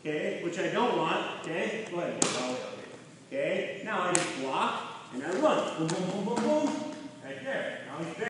okay, which I don't want, okay, go ahead. Okay, now I just block and I run. Boom, boom, boom, boom, boom. Right there. Now he's there.